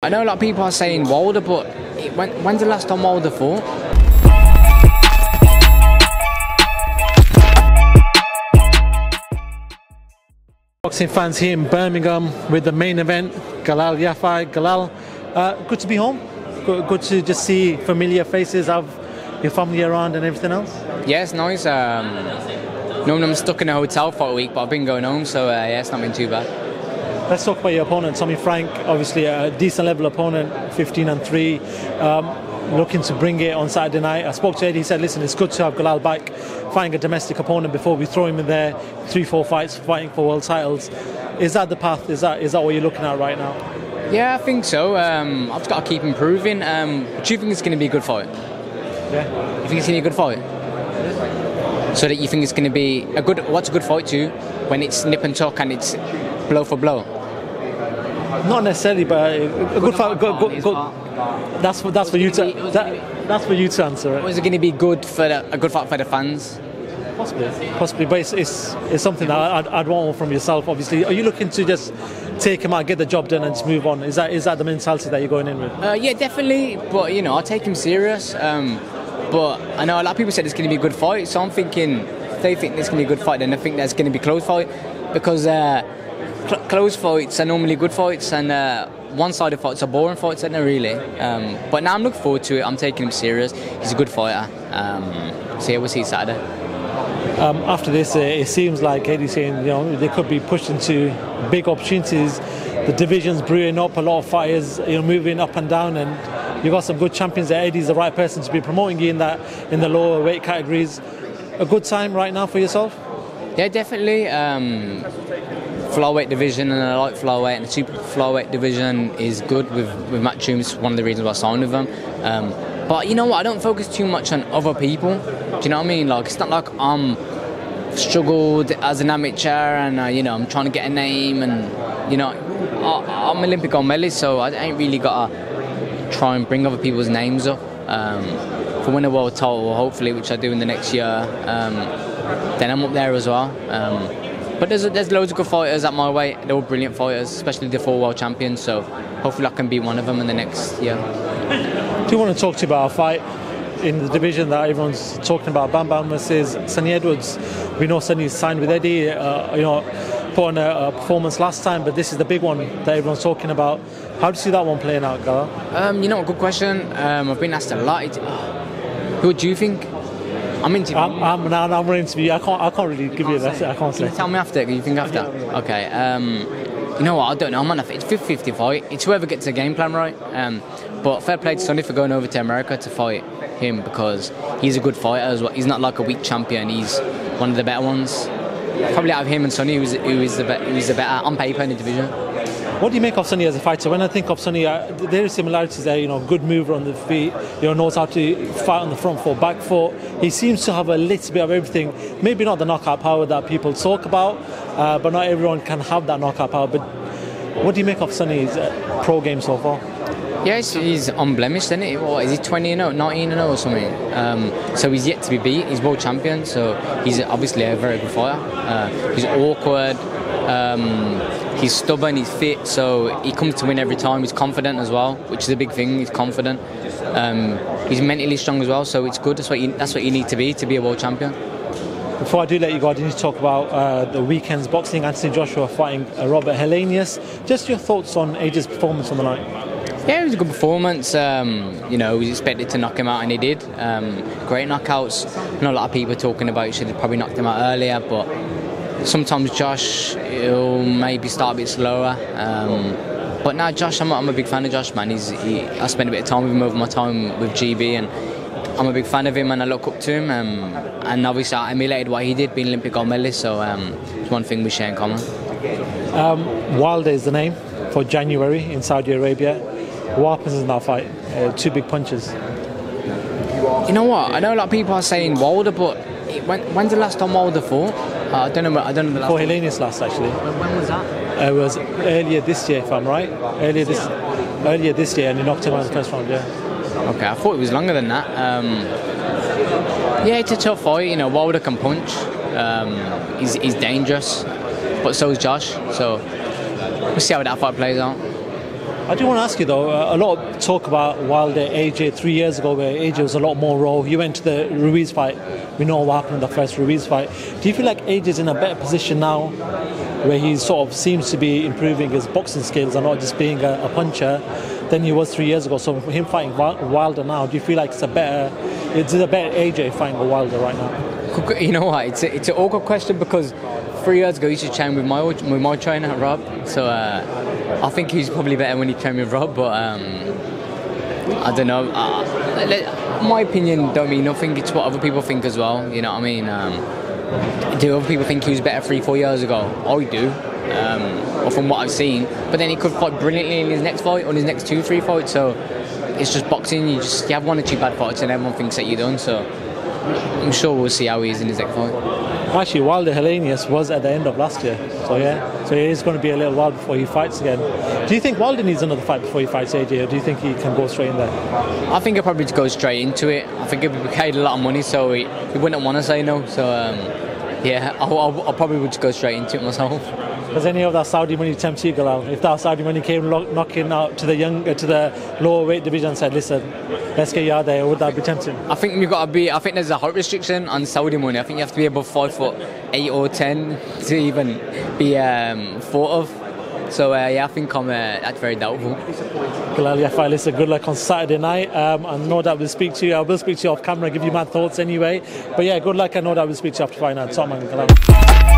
I know a lot of people are saying Wilder, but when, when's the last time Wilder fought? Boxing fans here in Birmingham with the main event, Galal Yafai. Galal, uh, good to be home. Good, good, to just see familiar faces, have your family around and everything else. Yeah, it's nice. Um, normally I'm stuck in a hotel for a week, but I've been going home, so uh, yeah, it's not been too bad. Let's talk about your opponent, Tommy Frank. Obviously, a decent level opponent, 15 and 3. Um, looking to bring it on Saturday night. I spoke to Eddie, he said, listen, it's good to have Galal back, fighting a domestic opponent before we throw him in there, three, four fights, fighting for world titles. Is that the path? Is that is that what you're looking at right now? Yeah, I think so. Um, I've got to keep improving. Um, do you think it's going to be a good fight? Yeah. You think it's going to be a good fight? So that you think it's going to be a good, what's a good fight to you when it's nip and tuck and it's blow for blow? Not necessarily, but a good fight. Good, good, good. That's for that's for you to that, that's for you to answer it. is it going to be good for the, a good fight for the fans? Possibly, possibly, but it's, it's, it's something that I'd, I'd want from yourself. Obviously, are you looking to just take him out, get the job done, and just move on? Is that is that the mentality that you're going in with? Uh, yeah, definitely. But you know, I take him serious. Um, but I know a lot of people said it's going to be a good fight, so I'm thinking if they think it's going to be a good fight, then I think there's going to be a close fight because uh, cl- close fights are normally good fights, and uh, one-sided fights are boring fights, they? Really. Um, but now I'm looking forward to it. I'm taking him serious. He's a good fighter. Um, so yeah, we'll see Saturday. Um, after this, uh, it seems like Eddie's saying you know they could be pushed into big opportunities. The division's brewing up, a lot of fighters you know moving up and down, and you've got some good champions. There, Eddie's the right person to be promoting you in that in the lower weight categories. A good time right now for yourself. Yeah, definitely. Um, flyweight division and I like flyweight and the super flyweight division is good with with Matchroom. One of the reasons why I signed with them. Um, but you know what? I don't focus too much on other people. Do you know what I mean? Like it's not like I'm struggled as an amateur and uh, you know I'm trying to get a name and you know I, I'm Olympic gold medalist, so I ain't really got to try and bring other people's names up. Um, for win a world title, hopefully, which I do in the next year. Um, then I'm up there as well. Um, but there's there's loads of good fighters at my weight. They're all brilliant fighters, especially the four world champions. So hopefully I can be one of them in the next year. Do you want to talk to you about a fight in the division that everyone's talking about? Bam Bam versus Sunny Edwards. We know Sunny signed with Eddie. Uh, you know, put on a, a performance last time, but this is the big one that everyone's talking about. How do you see that one playing out, Galal? Um, you know, a good question. Um, I've been asked a lot. Who do you think? I'm interviewing. I'm, I'm now I'm running to you. I can't. I can't really give you that. I can't Can you say. tell me after? You think after? Okay. Um, you know what? I don't know. I'm on a it's 50-50 fight. It's whoever gets the game plan right. Um, but fair play to Sunny for going over to America to fight him because he's a good fighter as well. He's not like a weak champion. He's one of the better ones. Probably out of him and Sunny, who is, who is the be- who's the better on paper in the division. What do you make of Sunny as a fighter? When I think of Sunny, there are similarities there. You know, good mover on the feet. You know, knows how to fight on the front foot, back foot. He seems to have a little bit of everything. Maybe not the knockout power that people talk about, uh, but not everyone can have that knockout power. But what do you make of Sunny's uh, pro game so far? Yeah, he's, he's unblemished, isn't he? What is he 20 and 0, 19 and 0 or something? Um, so he's yet to be beat. He's world champion, so he's obviously a very good fighter. Uh, he's awkward. Um, he's stubborn. He's fit, so he comes to win every time. He's confident as well, which is a big thing. He's confident. Um, he's mentally strong as well, so it's good. That's what you, that's what you need to be to be a world champion. Before I do let you go, I need to talk about uh, the weekend's boxing. Anthony Joshua fighting uh, Robert Helenius. Just your thoughts on AJ's performance on the night. Yeah, it was a good performance. Um, you know, we expected to knock him out, and he did. Um, great knockouts. I know a lot of people talking about should have probably knocked him out earlier, but sometimes Josh he'll maybe start a bit slower. Um, but now Josh, I'm, I'm a big fan of Josh, man. He's, he, I spend a bit of time with him over my time with GB, and I'm a big fan of him, and I look up to him. Um, and obviously, I emulated what he did, being Olympic gold medalist. So um, it's one thing we share in common. Wilder is the name for January in Saudi Arabia. What happens in that fight? Uh, two big punches. You know what? I know a lot of people are saying Wilder, but when, when's the last time Wilder fought? Uh, I don't know. I don't know the last. For time. Last, actually. When, when was that? It was earlier this year, if I'm right. Earlier this, earlier this year, and he knocked him out in the first round. Yeah. Okay, I thought it was longer than that. Um, yeah, it's a tough fight. You know, Wilder can punch. Um, he's, he's dangerous, but so is Josh. So we'll see how that fight plays out. I do want to ask you though, uh, a lot of talk about Wilder, AJ three years ago, where AJ was a lot more raw. You went to the Ruiz fight. We know what happened in the first Ruiz fight. Do you feel like AJ's in a better position now, where he sort of seems to be improving his boxing skills and not just being a, a puncher, than he was three years ago? So him fighting Wilder now, do you feel like it's a better, it's a better AJ fighting Wilder right now? You know what? It's a, it's an awkward question because three years ago he used to train with my with my trainer Rob. So. Uh, I think he's probably better when he trained with Rob, but um, I don't know. Uh, my opinion don't mean nothing. It's what other people think as well. You know what I mean? Um, do other people think he was better three, four years ago? I do, um, or from what I've seen. But then he could fight brilliantly in his next fight, on his next two, three fights. So it's just boxing. You just you have one or two bad fights, and everyone thinks that you're done. So I'm sure we'll see how he is in his next fight. Actually, Wilder Helenius was at the end of last year, so yeah, so it is going to be a little while before he fights again. Do you think Wilder needs another fight before he fights AJ, or do you think he can go straight in there? I think he'll probably go straight into it. I think he'll be paid a lot of money, so he, he wouldn't want to say no. So um, yeah, I, I, I probably would just go straight into it myself. Does any of that Saudi money tempt you, Galal? If that Saudi money came knocking out to the young, uh, to the lower weight division and said, "Listen, let's get you out there," would that be tempting? I think you've got to be. I think there's a height restriction on Saudi money. I think you have to be above five foot eight or ten to even be um, thought of. So uh, yeah, I think I'm uh, that's very doubtful. Galal Yafai, listen, good luck on Saturday night. Um, I know that we'll speak to you. I will speak to you off camera, give you my thoughts anyway. But yeah, good luck. I know that we'll speak to you after night. Top man, Galal.